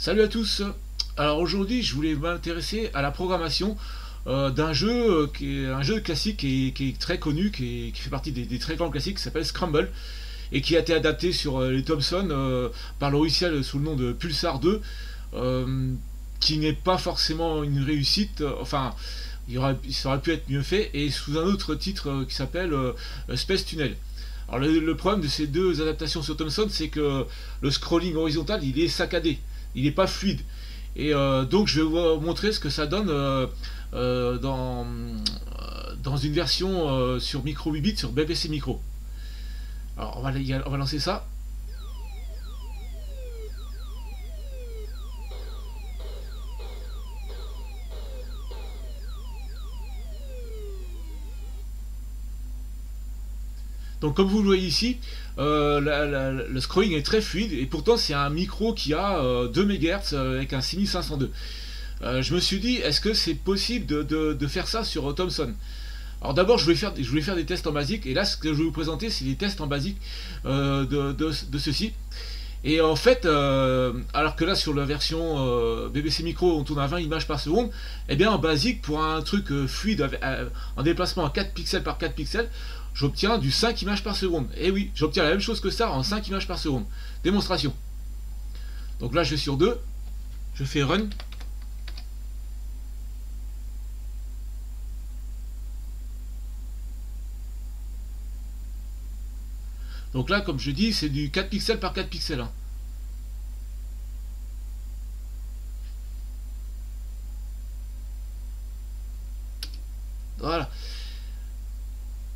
Salut à tous Alors aujourd'hui je voulais m'intéresser à la programmation euh, d'un jeu euh, qui est un jeu classique qui est très connu, qui, fait partie des, très grands classiques, qui s'appelle Scramble et qui a été adapté sur euh, les Thomson par le logiciel sous le nom de Pulsar 2 qui n'est pas forcément une réussite, enfin il aurait, ça aurait pu être mieux fait et sous un autre titre qui s'appelle Space Tunnel. Alors le, problème de ces deux adaptations sur Thomson, c'est que le scrolling horizontal, il est saccadé, il n'est pas fluide. Et euh, donc je vais vous montrer ce que ça donne euh, euh, dans, dans une version sur micro 8 bits sur BBC Micro. Alors on va, on va lancer ça. Donc comme vous le voyez ici, euh, le scrolling est très fluide et pourtant c'est un micro qui a 2 euh, MHz euh, avec un 6502. je me suis dit, est-ce que c'est possible de, faire ça sur Thomson? Alors d'abord, je, voulais faire, des tests en basique, et là, ce que je vais vous présenter, c'est des tests en basique de, ceci. Et en fait, alors que là, sur la version BBC Micro, on tourne à 20 images par seconde, et eh bien en basique, pour un truc fluide, en déplacement à 4 pixels par 4 pixels, j'obtiens du 5 images par seconde. Et eh oui, j'obtiens la même chose que ça en 5 images par seconde. Démonstration. Donc là, je vais sur 2. Je fais run. Donc là, comme je dis, c'est du 4 pixels par 4 pixels. Hein. Voilà.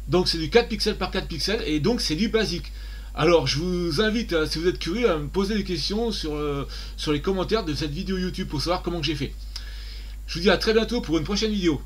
Donc c'est du 4 pixels par 4 pixels et donc c'est du basique. Alors je vous invite, euh, si vous êtes curieux, à me poser des questions sur, euh, sur les commentaires de cette vidéo YouTube pour savoir comment j'ai fait. Je vous dis à très bientôt pour une prochaine vidéo.